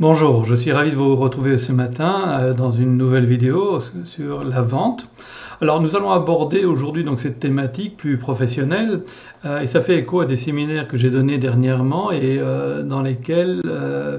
Bonjour, je suis ravi de vous retrouver ce matin euh, dans une nouvelle vidéo sur la vente. Alors nous allons aborder aujourd'hui donc cette thématique plus professionnelle euh, et ça fait écho à des séminaires que j'ai donnés dernièrement et euh, dans lesquels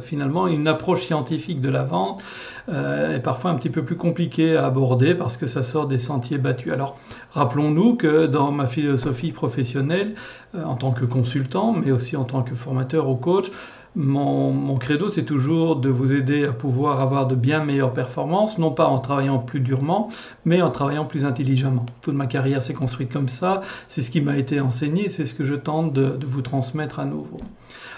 finalement une approche scientifique de la vente est parfois un petit peu plus compliquée à aborder parce que ça sort des sentiers battus. Alors rappelons-nous que dans ma philosophie professionnelle en tant que consultant mais aussi en tant que formateur ou coach, mon, credo, c'est toujours de vous aider à pouvoir avoir de bien meilleures performances, non pas en travaillant plus durement, mais en travaillant plus intelligemment. Toute ma carrière s'est construite comme ça, c'est ce qui m'a été enseigné, c'est ce que je tente de, vous transmettre à nouveau.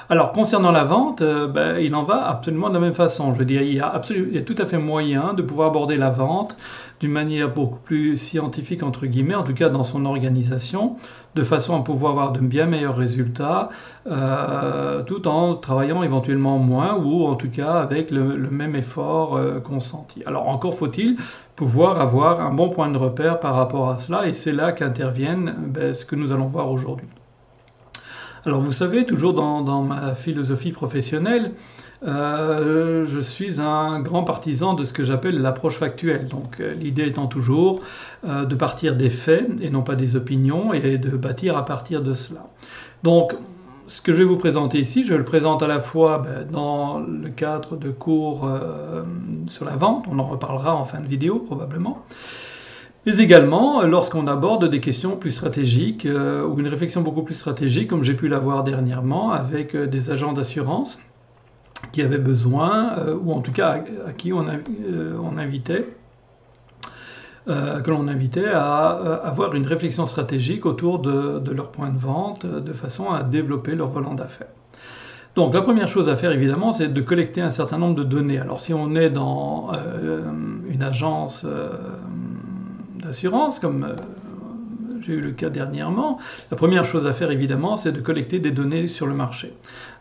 Alors, concernant la vente, euh, ben, il en va absolument de la même façon. Je veux dire, il y, a tout à fait moyen de pouvoir aborder la vente d'une manière beaucoup plus scientifique, entre guillemets, en tout cas dans son organisation, de façon à pouvoir avoir de bien meilleurs résultats, euh, tout en travaillant éventuellement moins ou en tout cas avec le, même effort euh, consenti. Alors encore faut-il pouvoir avoir un bon point de repère par rapport à cela, et c'est là qu'interviennent ben, ce que nous allons voir aujourd'hui. Alors vous savez, toujours dans, ma philosophie professionnelle, euh, je suis un grand partisan de ce que j'appelle l'approche factuelle. Donc euh, l'idée étant toujours euh, de partir des faits et non pas des opinions et de bâtir à partir de cela. Donc ce que je vais vous présenter ici, je le présente à la fois ben, dans le cadre de cours sur la vente, on en reparlera en fin de vidéo probablement, mais également lorsqu'on aborde des questions plus stratégiques euh, ou une réflexion beaucoup plus stratégique, comme j'ai pu l'avoir dernièrement avec euh, des agents d'assurance qui avaient besoin, euh, ou en tout cas à, qui on, invitait, que l'on invitait à avoir une réflexion stratégique autour de leur point de vente, de façon à développer leur volant d'affaires. Donc la première chose à faire évidemment, c'est de collecter un certain nombre de données. Alors si on est dans une agence d'assurance, comme euh, j'ai eu le cas dernièrement, la première chose à faire évidemment, c'est de collecter des données sur le marché.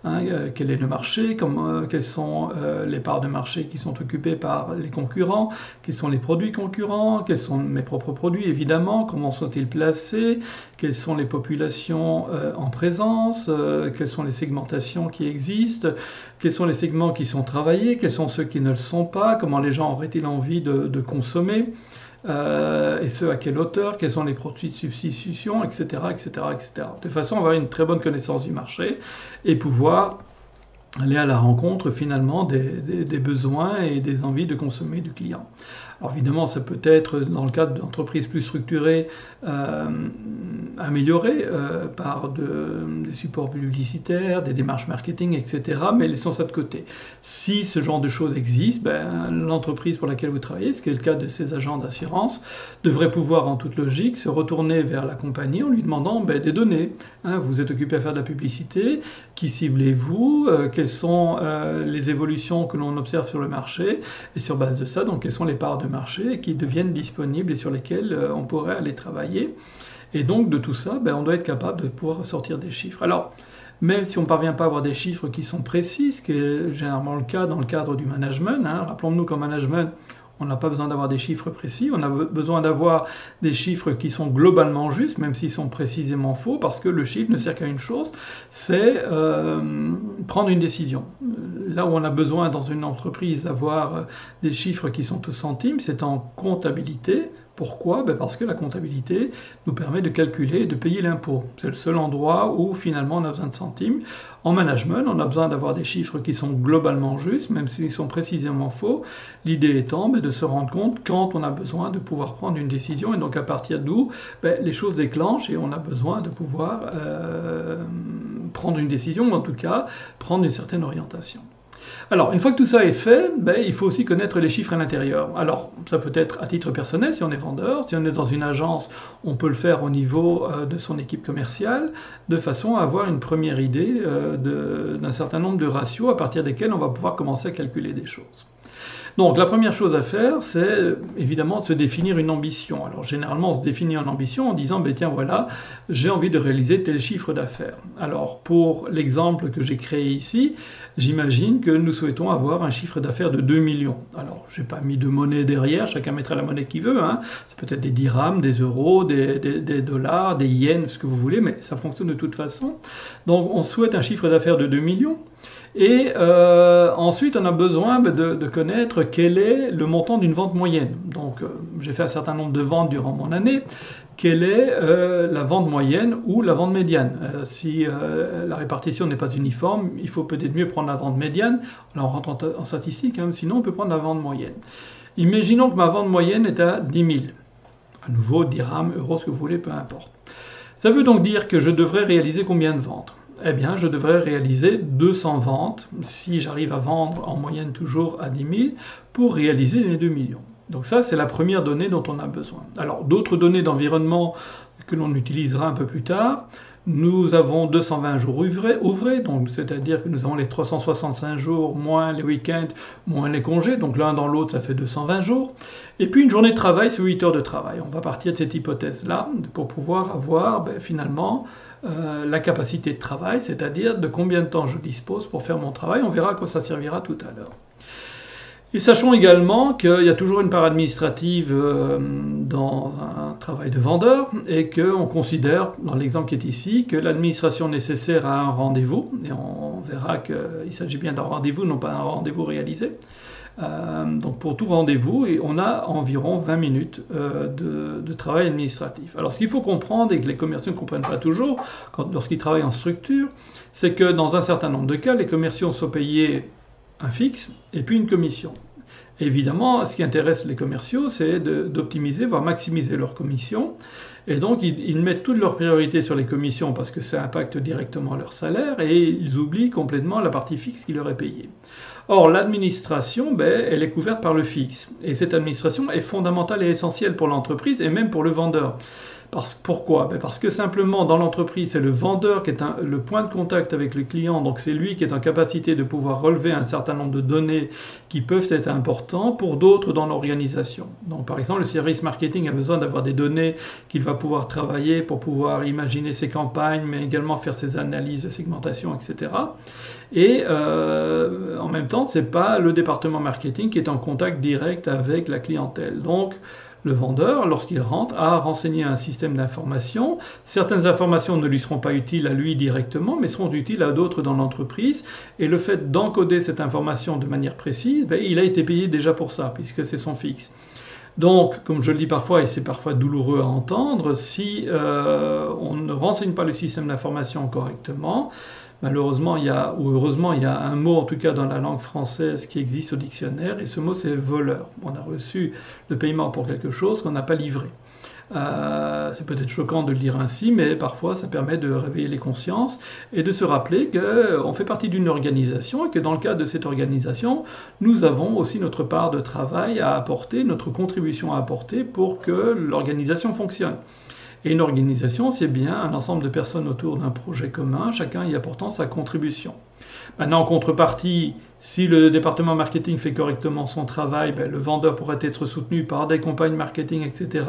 Hein, euh, quel est le marché euh, Quelles sont les parts de marché qui sont occupées par les concurrents Quels sont les produits concurrents Quels sont mes propres produits évidemment Comment sont-ils placés Quelles sont les populations en présence Quelles sont les segmentations qui existent Quels sont les segments qui sont travaillés Quels sont ceux qui ne le sont pas Comment les gens auraient-ils envie de consommer euh, et ce à quelle hauteur, quels sont les produits de substitution, etc., etc., etc. De façon à avoir une très bonne connaissance du marché et pouvoir aller à la rencontre finalement des, besoins et des envies de consommer du client. Alors évidemment, ça peut être dans le cadre d'entreprises plus structurées euh, amélioré euh, par des supports publicitaires, des démarches marketing, etc. Mais laissons ça de côté. Si ce genre de choses existe, ben, l'entreprise pour laquelle vous travaillez, ce qui est le cas de ces agents d'assurance, devrait pouvoir en toute logique se retourner vers la compagnie en lui demandant ben, des données. Hein. vous êtes occupé à faire de la publicité, qui ciblez-vous, euh, quelles sont euh, les évolutions que l'on observe sur le marché, et sur base de ça, donc quelles sont les parts de marché qui deviennent disponibles et sur lesquelles on pourrait aller travailler? Et donc de tout ça, ben, on doit être capable de pouvoir sortir des chiffres. Alors, même si on ne parvient pas à avoir des chiffres qui sont précis, ce qui est généralement le cas dans le cadre du management, hein, rappelons-nous qu'en management, on n'a pas besoin d'avoir des chiffres précis, on a besoin d'avoir des chiffres qui sont globalement justes, même s'ils sont précisément faux, parce que le chiffre ne sert qu'à une chose, c'est euh, prendre une décision. Là où on a besoin dans une entreprise d'avoir des chiffres qui sont au centime, c'est en comptabilité, pourquoi ben Parce que la comptabilité nous permet de calculer et de payer l'impôt. C'est le seul endroit où finalement on a besoin de centimes. En management, on a besoin d'avoir des chiffres qui sont globalement justes, même s'ils sont précisément faux. L'idée étant ben, de se rendre compte quand on a besoin de pouvoir prendre une décision et donc à partir d'où ben, les choses déclenchent et on a besoin de pouvoir euh, prendre une décision ou en tout cas prendre une certaine orientation. Alors, une fois que tout ça est fait, ben, il faut aussi connaître les chiffres à l'intérieur. Alors, ça peut être à titre personnel si on est vendeur, si on est dans une agence, on peut le faire au niveau euh, de son équipe commerciale, de façon à avoir une première idée euh, d'un certain nombre de ratios à partir desquels on va pouvoir commencer à calculer des choses. Donc la première chose à faire, c'est évidemment de se définir une ambition. Alors généralement, on se définit une ambition en disant, ben, tiens voilà, j'ai envie de réaliser tel chiffre d'affaires. Alors pour l'exemple que j'ai créé ici, j'imagine que nous souhaitons avoir un chiffre d'affaires de 2 millions. Alors j'ai pas mis de monnaie derrière, chacun mettra la monnaie qu'il veut. Hein. C'est peut-être des dirhams, des euros, des, des dollars, des yens, ce que vous voulez, mais ça fonctionne de toute façon. Donc on souhaite un chiffre d'affaires de 2 millions. Et euh, ensuite, on a besoin ben, de, connaître quel est le montant d'une vente moyenne. Donc, euh, j'ai fait un certain nombre de ventes durant mon année. Quelle est euh, la vente moyenne ou la vente médiane? Si la répartition n'est pas uniforme, il faut peut-être mieux prendre la vente médiane. Là, on rentre en, statistique, hein, sinon on peut prendre la vente moyenne. Imaginons que ma vente moyenne est à 10 000. À nouveau, dirhams, euros, ce que vous voulez, peu importe. Ça veut donc dire que je devrais réaliser combien de ventes? Eh bien, je devrais réaliser 200 ventes, si j'arrive à vendre en moyenne toujours à 10 000, pour réaliser les 2 millions. Donc ça, c'est la première donnée dont on a besoin. Alors, d'autres données d'environnement que l'on utilisera un peu plus tard, nous avons 220 jours ouvrés, donc c'est-à-dire que nous avons les 365 jours moins les week-ends, moins les congés, donc l'un dans l'autre ça fait 220 jours. Et puis une journée de travail, c'est 8 heures de travail. On va partir de cette hypothèse-là pour pouvoir avoir ben, finalement euh, la capacité de travail, c'est-à-dire de combien de temps je dispose pour faire mon travail. On verra à quoi ça servira tout à l'heure. Et sachons également qu'il y a toujours une part administrative euh, dans un travail de vendeur et qu'on considère, dans l'exemple qui est ici, que l'administration nécessaire à un rendez-vous, et on verra qu'il s'agit bien d'un rendez-vous, non pas un rendez-vous réalisé, donc pour tout rendez-vous, et on a environ 20 minutes euh, de, travail administratif. Alors ce qu'il faut comprendre, et que les commerciaux ne comprennent pas toujours lorsqu'ils travaillent en structure, c'est que dans un certain nombre de cas, les commerciaux sont payés un fixe et puis une commission. évidemment, ce qui intéresse les commerciaux, c'est d'optimiser, voire maximiser leur commission. Et donc, ils, mettent toutes leurs priorités sur les commissions parce que ça impacte directement leur salaire et ils oublient complètement la partie fixe qui leur est payée. Or, l'administration, ben, elle est couverte par le fixe. Et cette administration est fondamentale et essentielle pour l'entreprise et même pour le vendeur. Parce, pourquoi? Ben Parce que simplement dans l'entreprise, c'est le vendeur qui est le point de contact avec le client, donc c'est lui qui est en capacité de pouvoir relever un certain nombre de données qui peuvent être importantes pour d'autres dans l'organisation. Donc par exemple, le service marketing a besoin d'avoir des données qu'il va pouvoir travailler pour pouvoir imaginer ses campagnes, mais également faire ses analyses de segmentation, etc. Et euh, en même temps, c'est pas le département marketing qui est en contact direct avec la clientèle. Donc le vendeur, lorsqu'il rentre, a renseigné un système d'information. Certaines informations ne lui seront pas utiles à lui directement, mais seront utiles à d'autres dans l'entreprise. Et le fait d'encoder cette information de manière précise, ben, il a été payé déjà pour ça, puisque c'est son fixe. Donc, comme je le dis parfois, et c'est parfois douloureux à entendre, si euh, on ne renseigne pas le système d'information correctement, Malheureusement, il y a, ou heureusement, il y a un mot, en tout cas dans la langue française, qui existe au dictionnaire, et ce mot c'est voleur. On a reçu le paiement pour quelque chose qu'on n'a pas livré. Euh, c'est peut-être choquant de le dire ainsi, mais parfois ça permet de réveiller les consciences et de se rappeler qu'on fait partie d'une organisation et que dans le cadre de cette organisation, nous avons aussi notre part de travail à apporter, notre contribution à apporter pour que l'organisation fonctionne. Et une organisation, c'est bien un ensemble de personnes autour d'un projet commun, chacun y apportant sa contribution. Maintenant, en contrepartie, si le département marketing fait correctement son travail, ben, le vendeur pourrait être soutenu par des campagnes marketing, etc.,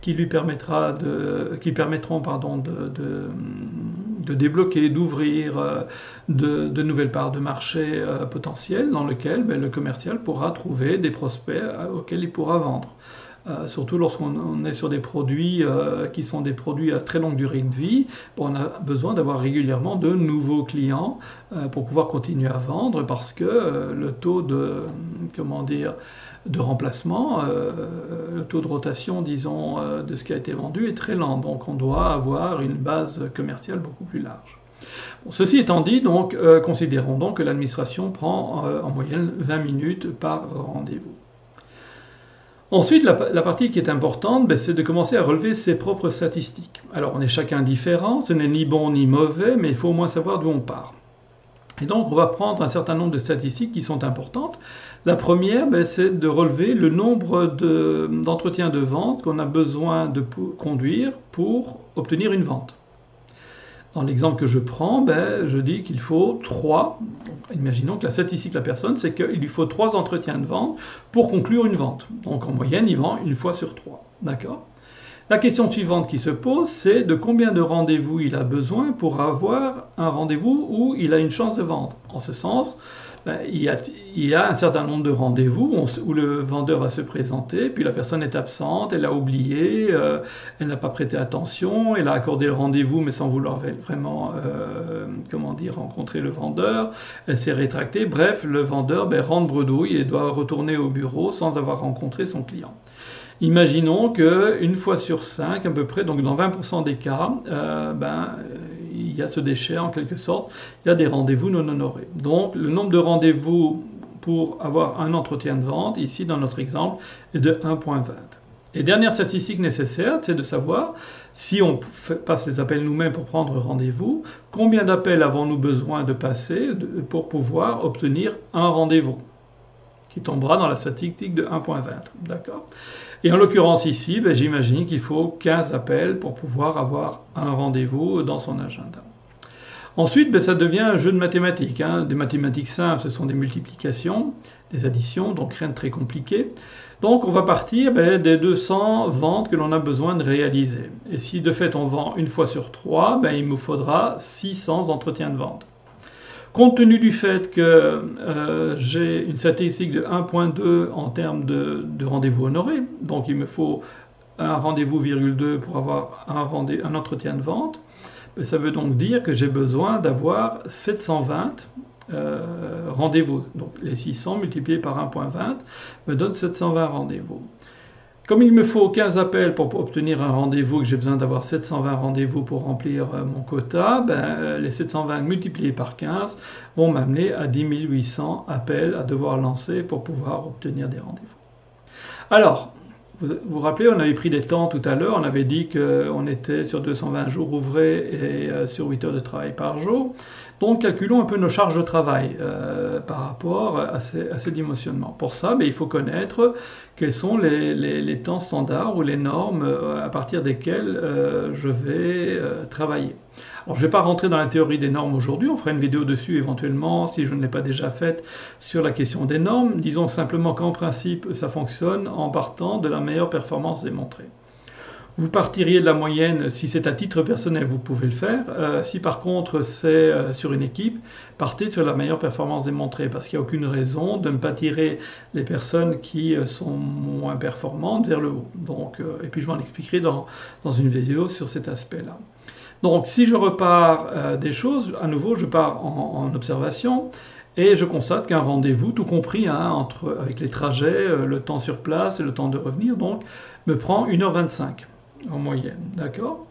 qui lui permettront pardon, de, débloquer, d'ouvrir euh, de, nouvelles parts de marché euh, potentielles dans lesquelles ben, le commercial pourra trouver des prospects euh, auxquels il pourra vendre. Euh, surtout lorsqu'on est sur des produits euh, qui sont des produits à très longue durée de vie, on a besoin d'avoir régulièrement de nouveaux clients euh, pour pouvoir continuer à vendre parce que le taux de, comment dire, de remplacement, le taux de rotation, disons, de ce qui a été vendu est très lent. Donc on doit avoir une base commerciale beaucoup plus large. ceci étant dit, donc, considérons donc que l'administration prend en moyenne 20 minutes par rendez-vous. Ensuite, la, partie qui est importante, ben, c'est de commencer à relever ses propres statistiques. Alors, on est chacun différent, ce n'est ni bon ni mauvais, mais il faut au moins savoir d'où on part. Et donc, on va prendre un certain nombre de statistiques qui sont importantes. La première, ben, c'est de relever le nombre d'entretiens de vente qu'on a besoin de conduire pour obtenir une vente. Dans l'exemple que je prends, ben, je dis qu'il faut trois. Imaginons que la statistique de la personne, c'est qu'il lui faut trois entretiens de vente pour conclure une vente. Donc en moyenne, il vend une fois sur trois. D'accord? La question suivante qui se pose, c'est de combien de rendez-vous il a besoin pour avoir un rendez-vous où il a une chance de vendre? En ce sens, ben, il, y a, un certain nombre de rendez-vous où, le vendeur va se présenter, puis la personne est absente, elle a oublié, euh, elle n'a pas prêté attention, elle a accordé le rendez-vous mais sans vouloir vraiment, euh, comment dire, rencontrer le vendeur, elle s'est rétractée, bref, le vendeur ben, rentre bredouille et doit retourner au bureau sans avoir rencontré son client. Imaginons qu'une fois sur cinq, à peu près, donc dans 20% des cas, euh, ben, il y a ce déchet en quelque sorte, il y a des rendez-vous non honorés. Donc le nombre de rendez-vous pour avoir un entretien de vente, ici dans notre exemple, est de 1.20. Et dernière statistique nécessaire, c'est de savoir si on passe les appels nous-mêmes pour prendre rendez-vous, combien d'appels avons-nous besoin de passer pour pouvoir obtenir un rendez-vous qui tombera dans la statistique de 1.20. D'accord? Et en l'occurrence ici, ben, j'imagine qu'il faut 15 appels pour pouvoir avoir un rendez-vous dans son agenda. Ensuite, ben, ça devient un jeu de mathématiques. Hein. Des mathématiques simples, ce sont des multiplications, des additions, donc rien de très compliqué. Donc on va partir ben, des 200 ventes que l'on a besoin de réaliser. Et si de fait on vend une fois sur trois, il me faudra 600 entretiens de vente. Compte tenu du fait que euh, j'ai une statistique de 1.2 en termes de, rendez-vous honorés, donc il me faut un rendez-vous virgule 2 pour avoir un, entretien de vente, ben, ça veut donc dire que j'ai besoin d'avoir 720 euh, rendez-vous. Donc les 600 multipliés par 1.20 me donne 720 rendez-vous. Comme il me faut 15 appels pour obtenir un rendez-vous, que j'ai besoin d'avoir 720 rendez-vous pour remplir euh, mon quota, ben, euh, les 720 multipliés par 15 vont m'amener à 10 800 appels à devoir lancer pour pouvoir obtenir des rendez-vous. Alors, vous vous rappelez, on avait pris des temps tout à l'heure, on avait dit qu'on était sur 220 jours ouvrés et euh, sur 8 heures de travail par jour. Donc calculons un peu nos charges de travail euh, par rapport à ces, à Pour ça, ben, il faut connaître quels sont les, temps standards ou les normes euh, à partir desquelles euh, je vais travailler. Alors, je ne vais pas rentrer dans la théorie des normes aujourd'hui, on fera une vidéo dessus éventuellement si je ne l'ai pas déjà faite sur la question des normes. Disons simplement qu'en principe, ça fonctionne en partant de la meilleure performance démontrée. Vous partiriez de la moyenne, si c'est à titre personnel, vous pouvez le faire. Euh, si par contre c'est euh, sur une équipe, partez sur la meilleure performance démontrée, parce qu'il n'y a aucune raison de ne pas tirer les personnes qui euh, sont moins performantes vers le haut. Donc, et puis je m'en expliquerai dans, une vidéo sur cet aspect-là. Donc si je repars des choses, à nouveau je pars en, observation, et je constate qu'un rendez-vous, tout compris hein, entre, avec les trajets, le temps sur place et le temps de revenir, donc, me prend 1h25 en moyenne, d'accord?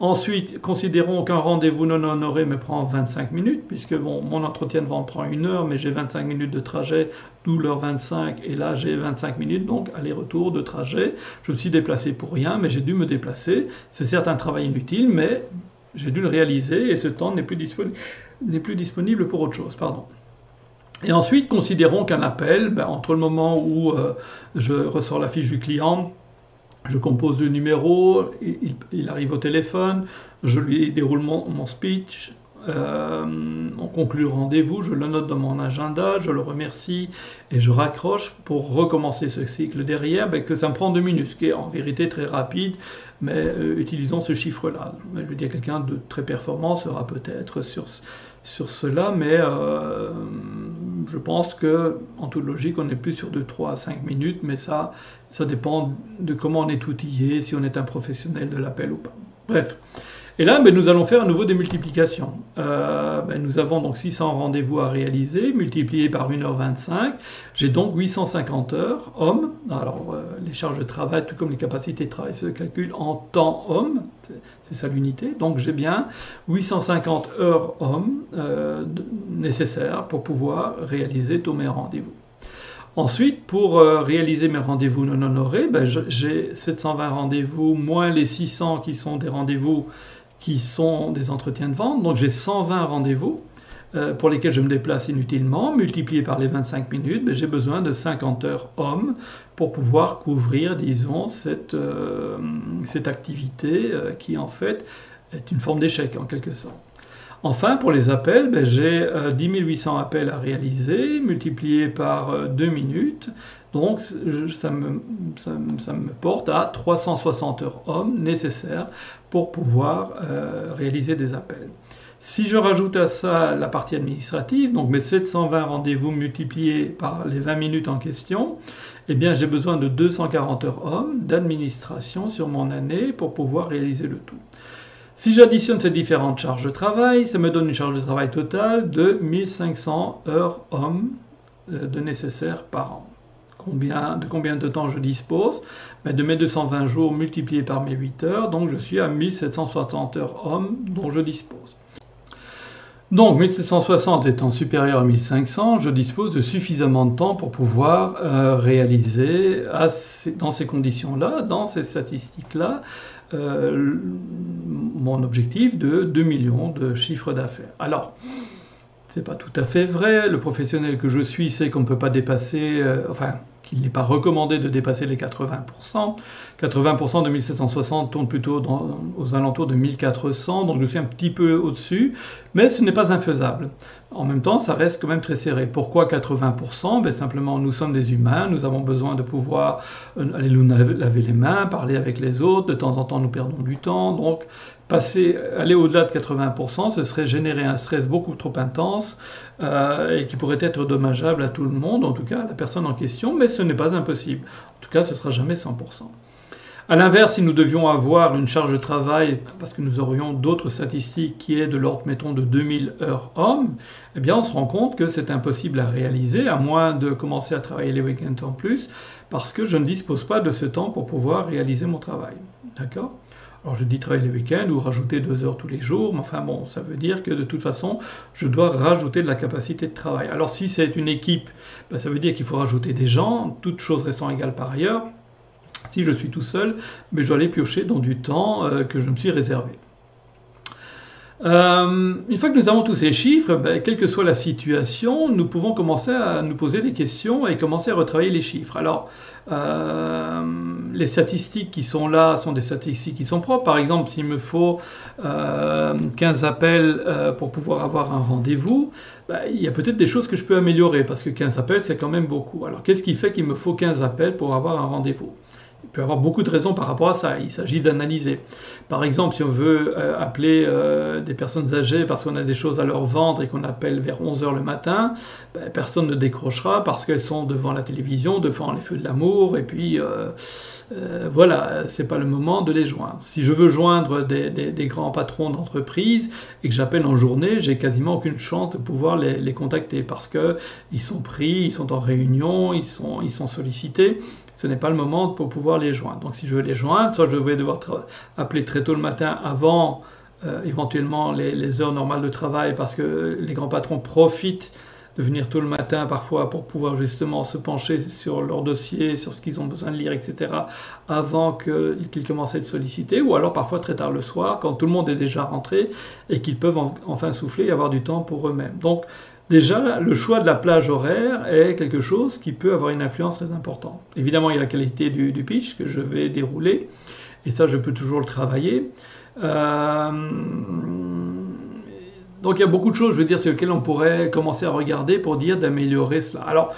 Ensuite, considérons qu'un rendez-vous non honoré me prend 25 minutes, puisque bon, mon entretien de vente prend une heure, mais j'ai 25 minutes de trajet, d'où l'heure 25, et là j'ai 25 minutes, donc aller-retour de trajet. Je me suis déplacé pour rien, mais j'ai dû me déplacer. C'est certes un travail inutile, mais j'ai dû le réaliser, et ce temps n'est plus, disponible, pour autre chose. Pardon. Et ensuite, considérons qu'un appel, ben, entre le moment où euh, je ressors la fiche du client, je compose le numéro, il, arrive au téléphone, je lui déroule mon, speech, euh, on conclut le rendez-vous, je le note dans mon agenda, je le remercie et je raccroche pour recommencer ce cycle derrière, ben, que ça me prend deux minutes, ce qui est en vérité très rapide, mais euh, utilisons ce chiffre-là. Je veux dire, quelqu'un de très performant sera peut-être sur, cela, mais euh, je pense que en toute logique, on est plus sur de 3 à 5 minutes, mais ça, ça dépend de comment on est outillé, si on est un professionnel de l'appel ou pas. Bref. Et là, ben, nous allons faire à nouveau des multiplications. Euh, ben, nous avons donc 600 rendez-vous à réaliser, multiplié par 1h25. J'ai donc 850 heures hommes. Alors, euh, les charges de travail, tout comme les capacités de travail, se calculent en temps homme. C'est ça l'unité. Donc, j'ai bien 850 heures hommes euh, nécessaires pour pouvoir réaliser tous mes rendez-vous. Ensuite, pour réaliser mes rendez-vous non honorés, ben, j'ai 720 rendez-vous moins les 600 qui sont des rendez-vous qui sont des entretiens de vente. Donc j'ai 120 rendez-vous euh, pour lesquels je me déplace inutilement, multiplié par les 25 minutes, j'ai besoin de 50 heures hommes pour pouvoir couvrir, disons, cette, euh, cette activité euh, qui en fait est une forme d'échec en quelque sorte. Enfin, pour les appels, ben, j'ai 10 800 appels à réaliser, multiplié par 2 minutes. Donc ça me, porte à 360 heures hommes nécessaires pour pouvoir euh, réaliser des appels. Si je rajoute à ça la partie administrative, donc mes 720 rendez-vous multipliés par les 20 minutes en question, eh bien j'ai besoin de 240 heures hommes d'administration sur mon année pour pouvoir réaliser le tout. Si j'additionne ces différentes charges de travail, ça me donne une charge de travail totale de 1500 heures hommes euh, de nécessaire par an. De combien de temps je dispose ben, De mes 220 jours multipliés par mes 8 heures, donc je suis à 1760 heures hommes dont je dispose. Donc 1760 étant supérieur à 1500, je dispose de suffisamment de temps pour pouvoir euh, réaliser dans ces conditions-là, dans ces statistiques-là, euh, mon objectif de 2 millions de chiffres d'affaires. Alors, c'est pas tout à fait vrai. Le professionnel que je suis sait qu'on ne peut pas dépasser, euh, enfin, qu'il n'est pas recommandé de dépasser les 80%. 80% de 1760 tourne plutôt aux alentours de 1400, donc je suis un petit peu au-dessus, mais ce n'est pas infaisable. En même temps, ça reste quand même très serré. Pourquoi 80% ben, Simplement, nous sommes des humains, nous avons besoin de pouvoir euh, aller nous laver les mains, parler avec les autres, de temps en temps nous perdons du temps, donc passer, aller au-delà de 80%, ce serait générer un stress beaucoup trop intense euh, et qui pourrait être dommageable à tout le monde, en tout cas à la personne en question, mais ce n'est pas impossible. En tout cas, ce sera jamais 100%. A l'inverse, si nous devions avoir une charge de travail, parce que nous aurions d'autres statistiques qui est de l'ordre, mettons, de 2000 heures hommes, eh bien, on se rend compte que c'est impossible à réaliser, à moins de commencer à travailler les week-ends en plus, parce que je ne dispose pas de ce temps pour pouvoir réaliser mon travail. D'accord? Alors je dis travailler les week-ends ou rajouter deux heures tous les jours, mais enfin bon, ça veut dire que de toute façon, je dois rajouter de la capacité de travail. Alors si c'est une équipe, ben, ça veut dire qu'il faut rajouter des gens, toutes choses restant égales par ailleurs. Si je suis tout seul, mais je dois aller piocher dans du temps euh, que je me suis réservé. Euh, une fois que nous avons tous ces chiffres, ben, quelle que soit la situation, nous pouvons commencer à nous poser des questions et commencer à retravailler les chiffres. Alors, euh, les statistiques qui sont là sont des statistiques qui sont propres. Par exemple, s'il me faut 15 appels pour pouvoir avoir un rendez-vous, ben, il y a peut-être des choses que je peux améliorer parce que 15 appels, c'est quand même beaucoup. Alors, qu'est-ce qui fait qu'il me faut 15 appels pour avoir un rendez-vous? Peut avoir beaucoup de raisons par rapport à ça. Il s'agit d'analyser. Par exemple, si on veut euh, appeler euh, des personnes âgées parce qu'on a des choses à leur vendre et qu'on appelle vers 11h le matin, ben, personne ne décrochera parce qu'elles sont devant la télévision, devant les feux de l'amour, et puis euh, voilà, c'est pas le moment de les joindre. Si je veux joindre des, grands patrons d'entreprise et que j'appelle en journée, j'ai quasiment aucune chance de pouvoir les, les contacter parce qu'ils sont pris, ils sont en réunion, ils sont, ils sont sollicités ce n'est pas le moment pour pouvoir les joindre. Donc si je veux les joindre, soit je vais devoir appeler très tôt le matin avant euh, éventuellement les, heures normales de travail parce que les grands patrons profitent de venir tôt le matin parfois pour pouvoir justement se pencher sur leur dossier, sur ce qu'ils ont besoin de lire, etc. avant qu'ils commencent à être sollicités, ou alors parfois très tard le soir quand tout le monde est déjà rentré et qu'ils peuvent enfin souffler et avoir du temps pour eux-mêmes. Donc Déjà, le choix de la plage horaire est quelque chose qui peut avoir une influence très importante. Évidemment, il y a la qualité du, pitch que je vais dérouler, et ça, je peux toujours le travailler. Euh, donc, il y a beaucoup de choses, je veux dire, sur lesquelles on pourrait commencer à regarder pour dire d'améliorer cela. Alors,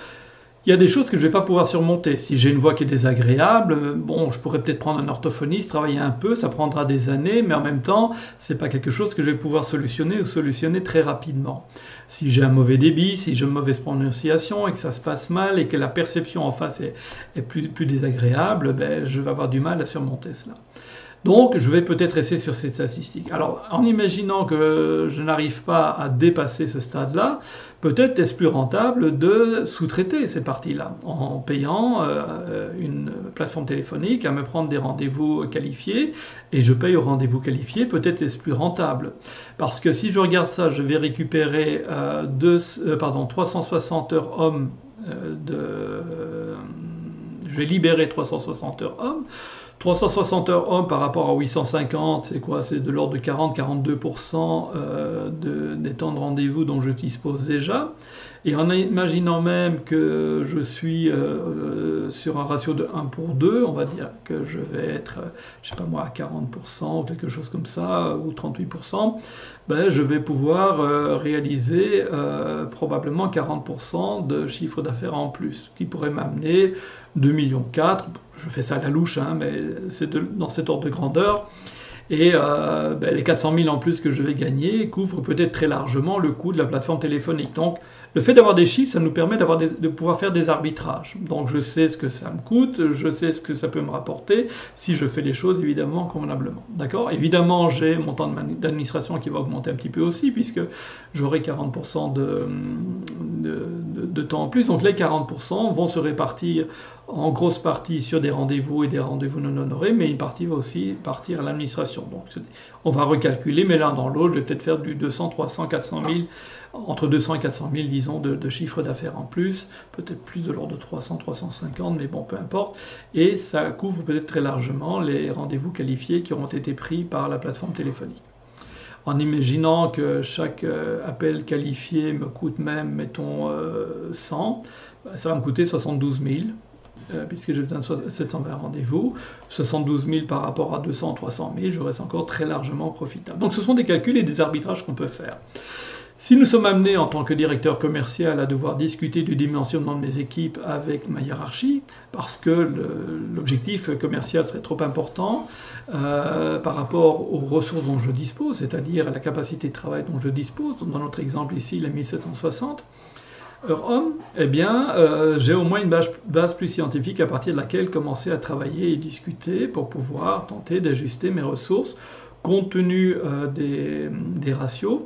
il y a des choses que je ne vais pas pouvoir surmonter. Si j'ai une voix qui est désagréable, bon, je pourrais peut-être prendre un orthophoniste, travailler un peu, ça prendra des années, mais en même temps, ce n'est pas quelque chose que je vais pouvoir solutionner ou solutionner très rapidement. Si j'ai un mauvais débit, si j'ai une mauvaise prononciation et que ça se passe mal et que la perception en face est, plus, désagréable, ben, je vais avoir du mal à surmonter cela. Donc, je vais peut-être essayer sur ces statistiques. Alors, en imaginant que je n'arrive pas à dépasser ce stade-là, peut-être est-ce plus rentable de sous-traiter ces parties-là en payant euh, une plateforme téléphonique à me prendre des rendez-vous qualifiés et je paye au rendez-vous qualifié, peut-être est-ce plus rentable. Parce que si je regarde ça, je vais récupérer euh, euh, pardon, 360 heures hommes de... je vais libérer 360 heures hommes 360 heures hommes par rapport à 850, c'est quoi? C'est de l'ordre de 40-42% euh, des temps de rendez-vous dont je dispose déjà. Et en imaginant même que je suis euh, euh, sur un ratio de 1 pour 2, on va dire que je vais être, je sais pas moi, à 40% ou quelque chose comme ça, ou 38%, ben, je vais pouvoir euh, réaliser probablement 40% de chiffre d'affaires en plus, qui pourrait m'amener 2,4 millions. Je fais ça à la louche, hein, mais c'est dans cet ordre de grandeur. Et ben, les 400 000 en plus que je vais gagner couvrent peut-être très largement le coût de la plateforme téléphonique. Donc, le fait d'avoir des chiffres, ça nous permet de pouvoir faire des arbitrages. Donc je sais ce que ça me coûte, je sais ce que ça peut me rapporter si je fais les choses évidemment convenablement. D'accord? Évidemment, j'ai mon temps d'administration qui va augmenter un petit peu aussi puisque j'aurai 40% de, de, temps en plus. Donc les 40% vont se répartir en grosse partie sur des rendez-vous et des rendez-vous non honorés, mais une partie va aussi partir à l'administration. Donc on va recalculer, mais l'un dans l'autre, je vais peut-être faire du 200, 300, 400 000 entre 200 et 400 000, disons, de, de chiffre d'affaires en plus, peut-être plus de l'ordre de 300, 350, mais bon, peu importe. Et ça couvre peut-être très largement les rendez-vous qualifiés qui auront été pris par la plateforme téléphonique. En imaginant que chaque euh, appel qualifié me coûte même, mettons, 100, euh, bah, ça va me coûter 72 000 euh, puisque j'ai besoin de 720 rendez-vous, 72 000 par rapport à 200, 300 000, je reste encore très largement profitable. Donc ce sont des calculs et des arbitrages qu'on peut faire. Si nous sommes amenés en tant que directeur commercial à devoir discuter du dimensionnement de mes équipes avec ma hiérarchie, parce que l'objectif commercial serait trop important euh, par rapport aux ressources dont je dispose, c'est-à-dire à la capacité de travail dont je dispose, dans notre exemple ici, les 1760 heures hommes, eh bien, euh, j'ai au moins une base, plus scientifique à partir de laquelle commencer à travailler et discuter pour pouvoir tenter d'ajuster mes ressources compte tenu euh, des ratios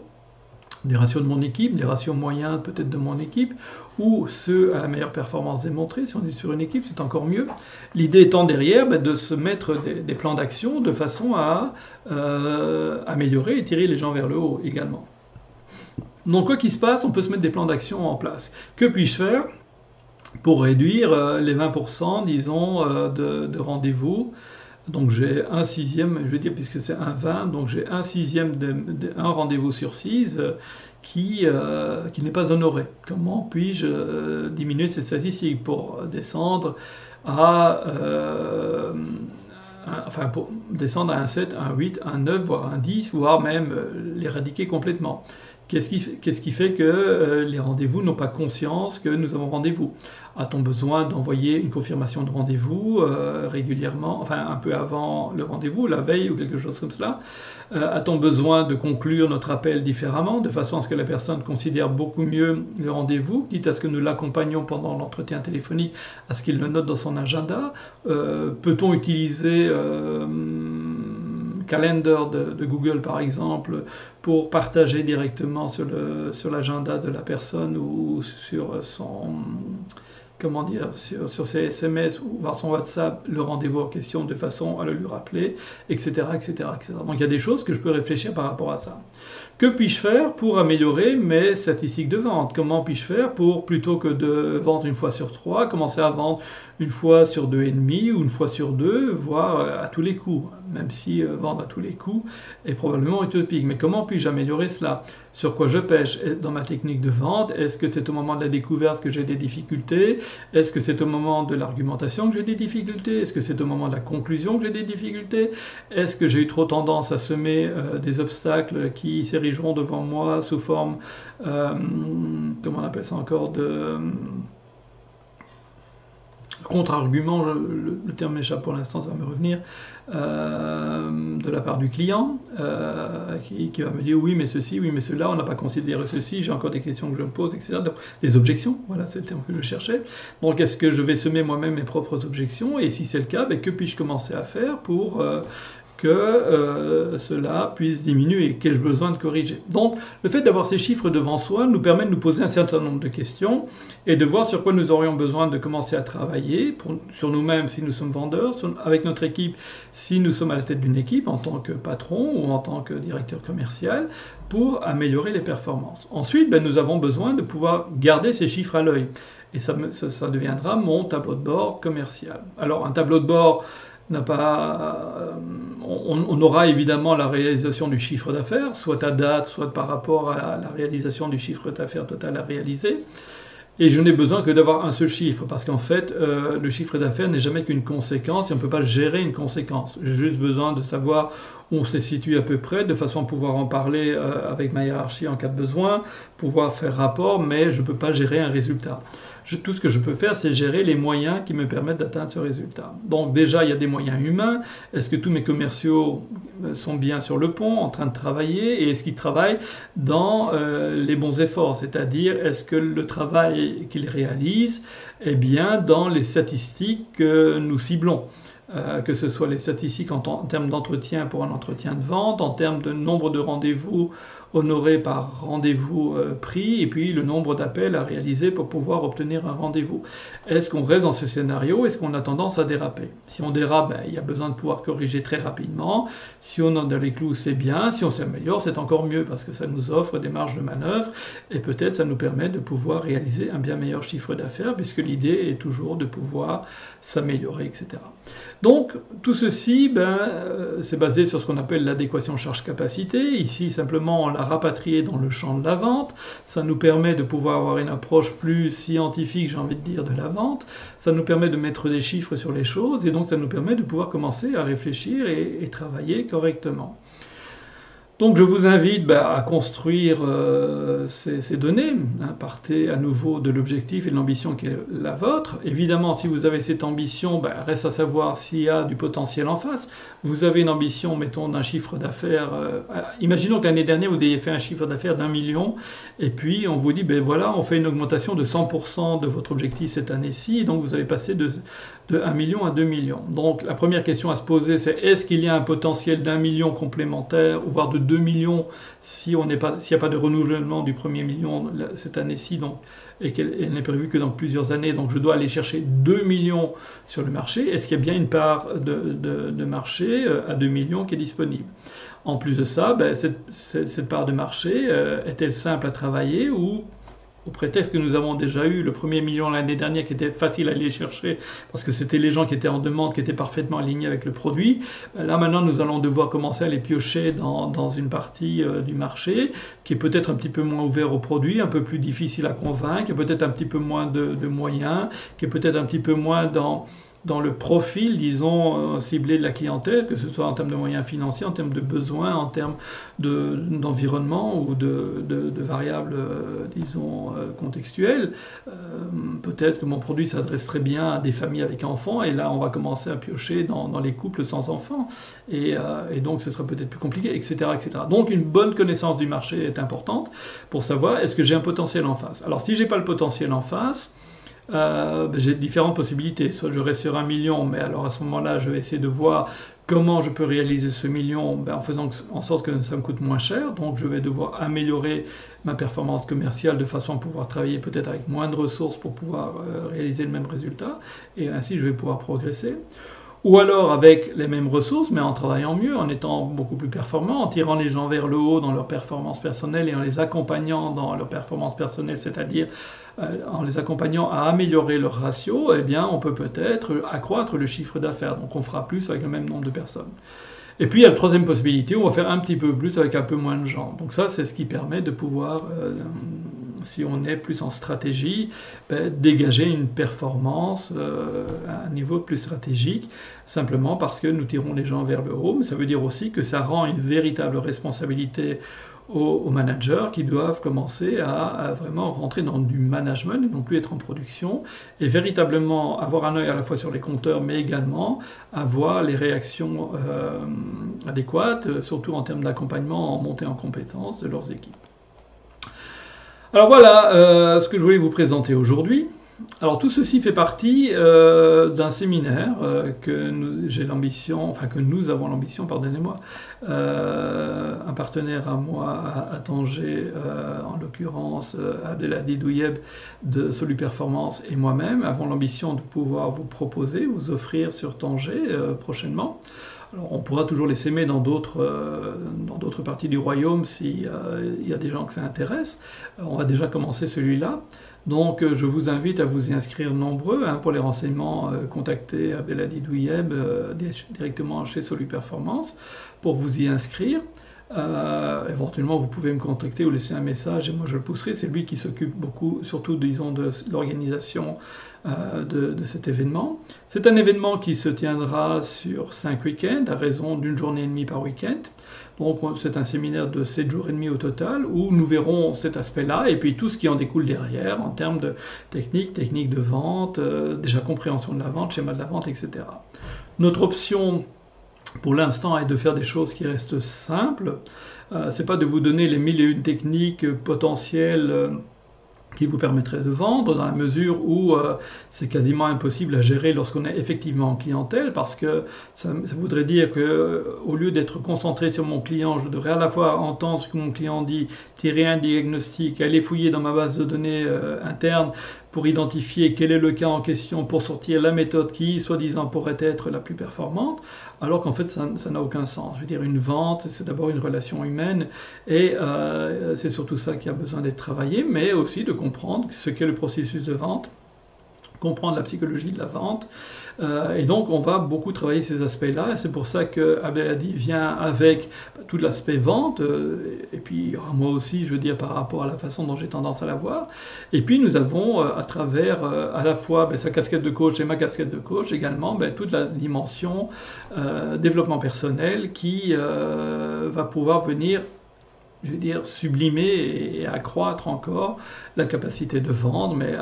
des ratios de mon équipe, des ratios moyens peut-être de mon équipe, ou ceux à la meilleure performance démontrée. Si on est sur une équipe, c'est encore mieux. L'idée étant derrière ben, de se mettre des, plans d'action de façon à euh, améliorer et tirer les gens vers le haut également. Donc quoi qu'il se passe, on peut se mettre des plans d'action en place. Que puis-je faire pour réduire euh, les 20%, disons, euh, de rendez-vous donc j'ai un sixième, je vais dire puisque c'est un 20, donc j'ai un sixième d'un rendez-vous sur six euh, qui, euh, qui n'est pas honoré. Comment puis-je euh, diminuer ces statistiques pour descendre à un 7, un 8, un 9, voire un 10, voire même l'éradiquer complètement? Qu'est-ce qui, fait que les rendez-vous n'ont pas conscience que nous avons rendez-vous? A-t-on besoin d'envoyer une confirmation de rendez-vous euh, régulièrement, enfin un peu avant le rendez-vous, la veille ou quelque chose comme cela? Euh, A-t-on besoin de conclure notre appel différemment, de façon à ce que la personne considère beaucoup mieux le rendez-vous, quitte à ce que nous l'accompagnions pendant l'entretien téléphonique, à ce qu'il le note dans son agenda? Euh, Peut-on utiliser Calendar de, Google par exemple pour partager directement sur l'agenda de la personne ou sur son comment dire, sur, sur, ses SMS ou voir son WhatsApp le rendez-vous en question de façon à le lui rappeler, etc., etc., etc. Donc il y a des choses que je peux réfléchir par rapport à ça. Que puis-je faire pour améliorer mes statistiques de vente? Comment puis-je faire pour, plutôt que de vendre une fois sur trois, commencer à vendre une fois sur deux et demi ou une fois sur deux, voire à tous les coups? Même si euh, vendre à tous les coups est probablement utopique. Mais comment puis-je améliorer cela? Sur quoi je pêche dans ma technique de vente. Est-ce que c'est au moment de la découverte que j'ai des difficultés? Est-ce que c'est au moment de l'argumentation que j'ai des difficultés? Est-ce que c'est au moment de la conclusion que j'ai des difficultés? Est-ce que j'ai eu trop tendance à semer euh, des obstacles qui s'érigent devant moi sous forme, euh, comment on appelle ça encore, de contre-argument, le, terme m'échappe pour l'instant, ça va me revenir, euh, de la part du client, euh, qui, va me dire oui mais ceci, oui mais cela, on n'a pas considéré ceci, j'ai encore des questions que je me pose, etc. Donc, les objections, voilà, c'est le terme que je cherchais. Donc est-ce que je vais semer moi-même mes propres objections Et si c'est le cas, ben, que puis-je commencer à faire pour que euh, cela puisse diminuer qu'ai-je besoin de corriger. Donc le fait d'avoir ces chiffres devant soi nous permet de nous poser un certain nombre de questions et de voir sur quoi nous aurions besoin de commencer à travailler, sur nous-mêmes si nous sommes vendeurs, avec notre équipe si nous sommes à la tête d'une équipe en tant que patron ou en tant que directeur commercial, pour améliorer les performances. Ensuite, ben, nous avons besoin de pouvoir garder ces chiffres à l'œil. Et ça, ça, deviendra mon tableau de bord commercial. Alors un tableau de bord n'a pas, on, aura évidemment la réalisation du chiffre d'affaires, soit à date, soit par rapport à la réalisation du chiffre d'affaires total à réaliser. Et je n'ai besoin que d'avoir un seul chiffre, parce qu'en fait, euh, le chiffre d'affaires n'est jamais qu'une conséquence, et on ne peut pas gérer une conséquence. J'ai juste besoin de savoir où on se situe à peu près, de façon à pouvoir en parler euh, avec ma hiérarchie en cas de besoin, pouvoir faire rapport, mais je ne peux pas gérer un résultat tout ce que je peux faire, c'est gérer les moyens qui me permettent d'atteindre ce résultat. Donc déjà, il y a des moyens humains. Est-ce que tous mes commerciaux euh, sont bien sur le pont, en train de travailler, et est-ce qu'ils travaillent dans euh, les bons efforts? C'est-à-dire, est-ce que le travail qu'ils réalisent est bien dans les statistiques que nous ciblons? Euh, que ce soit les statistiques en, en termes d'entretien pour un entretien de vente, en termes de nombre de rendez-vous honoré par rendez-vous euh, pris et puis le nombre d'appels à réaliser pour pouvoir obtenir un rendez-vous. Est-ce qu'on reste dans ce scénario? Est-ce qu'on a tendance à déraper? Si on dérape, ben, il y a besoin de pouvoir corriger très rapidement. Si on est dans les clous, c'est bien. Si on s'améliore, c'est encore mieux parce que ça nous offre des marges de manœuvre et peut-être ça nous permet de pouvoir réaliser un bien meilleur chiffre d'affaires puisque l'idée est toujours de pouvoir s'améliorer, etc. Donc tout ceci, ben, euh, c'est basé sur ce qu'on appelle l'adéquation charge-capacité. Ici, simplement, on l'a rapatrié dans le champ de la vente. Ça nous permet de pouvoir avoir une approche plus scientifique, j'ai envie de dire, de la vente. Ça nous permet de mettre des chiffres sur les choses et donc ça nous permet de pouvoir commencer à réfléchir et travailler correctement. Donc je vous invite bah, à construire euh, ces, données. Hein, partez à nouveau de l'objectif et de l'ambition qui est la vôtre. Évidemment, si vous avez cette ambition, bah, reste à savoir s'il y a du potentiel en face. Vous avez une ambition, mettons, d'un chiffre d'affaires. Euh, imaginons que l'année dernière, vous ayez fait un chiffre d'affaires d'un million, et puis on vous dit, ben voilà, on fait une augmentation de 100% de votre objectif cette année-ci, donc vous avez passé de, de 1 million à 2 millions. Donc la première question à se poser, c'est est-ce qu'il y a un potentiel d'un million complémentaire, voire de 2 millions s'il n'y a pas de renouvellement du premier million cette année-ci, donc et qu'elle n'est prévue que dans plusieurs années, donc je dois aller chercher 2 millions sur le marché. Est-ce qu'il y a bien une part de, marché euh, à 2 millions qui est disponible? En plus de ça, ben, cette, part de marché euh, est-elle simple à travailler ou au prétexte que nous avons déjà eu le premier million l'année dernière qui était facile à aller chercher parce que c'était les gens qui étaient en demande, qui étaient parfaitement alignés avec le produit. Euh, là maintenant nous allons devoir commencer à les piocher dans, dans une partie euh, du marché qui est peut-être un petit peu moins ouvert au produit, un peu plus difficile à convaincre, peut-être un petit peu moins de, de moyens, qui est peut-être un petit peu moins dans dans le profil, disons, euh, ciblé de la clientèle, que ce soit en termes de moyens financiers, en termes de besoins, en termes d'environnement ou de, de, variables, euh, disons, euh, contextuelles. Peut-être que mon produit s'adresserait bien à des familles avec enfants, et là, on va commencer à piocher dans, dans les couples sans enfants, et, et donc ce sera peut-être plus compliqué, etc., etc. Donc, une bonne connaissance du marché est importante pour savoir est-ce que j'ai un potentiel en face? Alors, si j'ai pas le potentiel en face, euh, ben, j'ai différentes possibilités. Soit je reste sur un million, mais alors à ce moment-là, je vais essayer de voir comment je peux réaliser ce million ben, en faisant en sorte que ça me coûte moins cher. Donc je vais devoir améliorer ma performance commerciale de façon à pouvoir travailler peut-être avec moins de ressources pour pouvoir euh, réaliser le même résultat. Et ainsi, je vais pouvoir progresser ou alors avec les mêmes ressources, mais en travaillant mieux, en étant beaucoup plus performant, en tirant les gens vers le haut dans leur performance personnelle et en les accompagnant dans leur performance personnelle, c'est-à-dire en les accompagnant à améliorer leur ratio, eh on peut peut-être accroître le chiffre d'affaires. Donc, on fera plus avec le même nombre de personnes. Et puis, il y a la troisième possibilité, on va faire un petit peu plus avec un peu moins de gens. Donc ça, c'est ce qui permet de pouvoir euh, si on est plus en stratégie, ben, dégager une performance euh, à un niveau plus stratégique, simplement parce que nous tirons les gens vers le haut, mais ça veut dire aussi que ça rend une véritable responsabilité aux, managers qui doivent commencer à, vraiment rentrer dans du management et non plus être en production et véritablement avoir un œil à la fois sur les compteurs mais également avoir les réactions euh, adéquates, surtout en termes d'accompagnement en montée en compétences de leurs équipes. Alors voilà euh, ce que je voulais vous présenter aujourd'hui. Alors tout ceci fait partie euh, d'un séminaire euh, que j'ai l'ambition, enfin que nous avons l'ambition, pardonnez-moi, un partenaire à moi à, Tanger, en l'occurrence Abdelhadi Douyeb de Solu Performance et moi-même avons l'ambition de pouvoir vous proposer, vous offrir sur Tanger prochainement. Alors on pourra toujours les s'aimer dans d'autres dans d'autres parties du royaume s'il y a des gens que ça intéresse. On va déjà commencer celui-là. Donc je vous invite à vous y inscrire nombreux. Hein, pour les renseignements, contactez Abdelhadi Douyeb directement chez Solu Performance pour vous y inscrire. Euh, éventuellement, vous pouvez me contacter ou laisser un message et moi je le pousserai. C'est lui qui s'occupe beaucoup, surtout disons, de l'organisation euh, de, cet événement. C'est un événement qui se tiendra sur cinq week-ends, à raison d'une journée et demie par week-end. Donc c'est un séminaire de 7 jours et demi au total où nous verrons cet aspect-là et puis tout ce qui en découle derrière en termes de technique, technique de vente, euh, déjà compréhension de la vente, schéma de la vente, etc. Notre option pour l'instant est de faire des choses qui restent simples. Euh, c'est pas de vous donner les mille et une techniques potentielles euh, qui vous permettraient de vendre dans la mesure où euh, c'est quasiment impossible à gérer lorsqu'on est effectivement en clientèle parce que ça, voudrait dire que au lieu d'être concentré sur mon client, je devrais à la fois entendre ce que mon client dit, tirer un diagnostic, aller fouiller dans ma base de données interne pour identifier quel est le cas en question, pour sortir la méthode qui, soi-disant, pourrait être la plus performante, alors qu'en fait, ça n'a aucun sens. Je veux dire, une vente, c'est d'abord une relation humaine, et euh, c'est surtout ça qui a besoin d'être travaillé, mais aussi de comprendre ce qu'est le processus de vente, comprendre la psychologie de la vente, euh, et donc, on va beaucoup travailler ces aspects-là. C'est pour ça que Abdelhadi vient avec tout l'aspect vente. Euh, et puis, moi aussi, je veux dire, par rapport à la façon dont j'ai tendance à la voir. Et puis, nous avons, euh, à travers à la fois ben, sa casquette de coach et ma casquette de coach, également ben, toute la dimension développement personnel qui va pouvoir venir je veux dire, sublimer et accroître encore la capacité de vendre, mais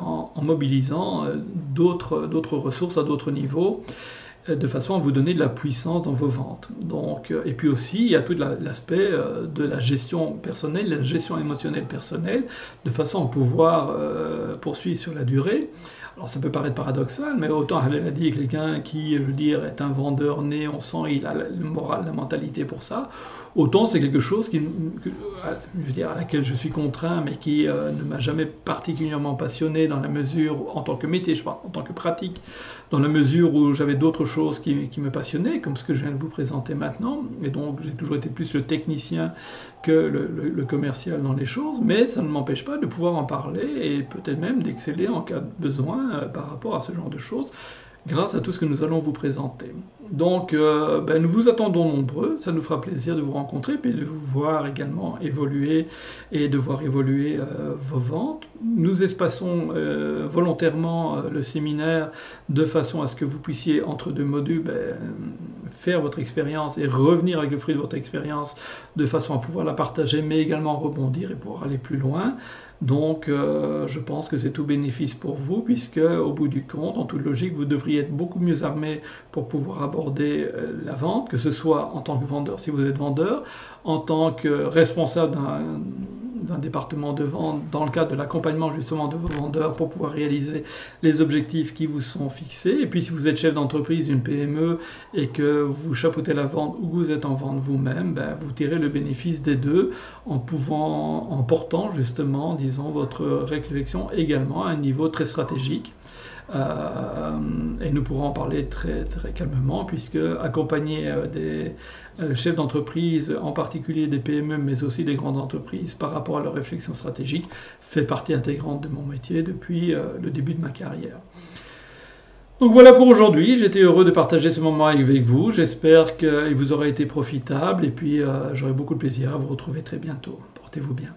en, mobilisant euh, d'autres ressources à d'autres niveaux, euh, de façon à vous donner de la puissance dans vos ventes. Donc, euh, et puis aussi, il y a tout l'aspect de la gestion personnelle, la gestion émotionnelle personnelle, de façon à pouvoir poursuivre sur la durée. Alors ça peut paraître paradoxal, mais autant elle a dit quelqu'un qui, je veux dire, est un vendeur né, on sent il a le moral, la mentalité pour ça, autant c'est quelque chose à laquelle je suis contraint, mais qui euh, ne m'a jamais particulièrement passionné dans la mesure, en tant que métier, en tant que pratique, dans la mesure où j'avais d'autres choses qui, qui, me passionnaient, comme ce que je viens de vous présenter maintenant, et donc j'ai toujours été plus le technicien que le, commercial dans les choses, mais ça ne m'empêche pas de pouvoir en parler et peut-être même d'exceller en cas de besoin euh, par rapport à ce genre de choses grâce à tout ce que nous allons vous présenter. Donc, euh, ben, nous vous attendons nombreux, ça nous fera plaisir de vous rencontrer, puis de vous voir également évoluer et de voir évoluer euh, vos ventes. Nous espaçons euh, volontairement le séminaire de façon à ce que vous puissiez, entre deux modules, ben, faire votre expérience et revenir avec le fruit de votre expérience de façon à pouvoir la partager, mais également rebondir et pouvoir aller plus loin. Donc, euh, je pense que c'est tout bénéfice pour vous, puisque au bout du compte, en toute logique, vous devriez être beaucoup mieux armé pour pouvoir aborder euh, la vente, que ce soit en tant que vendeur, si vous êtes vendeur, en tant que responsable d'un d'un département de vente dans le cadre de l'accompagnement justement de vos vendeurs pour pouvoir réaliser les objectifs qui vous sont fixés. Et puis si vous êtes chef d'entreprise, une PME, et que vous chapeautez la vente ou vous êtes en vente vous-même, ben, vous tirez le bénéfice des deux en pouvant, en portant justement, disons, votre réflexion également à un niveau très stratégique. Euh, et nous pourrons en parler très, très calmement, puisque accompagner euh, des euh, chefs d'entreprise, en particulier des PME, mais aussi des grandes entreprises, par rapport à leur réflexion stratégique, fait partie intégrante de mon métier depuis le début de ma carrière. Donc voilà pour aujourd'hui, j'étais heureux de partager ce moment avec vous, j'espère qu'il vous aura été profitable et puis j'aurai beaucoup de plaisir à vous retrouver très bientôt. Portez-vous bien.